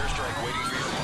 airstrike waiting for you.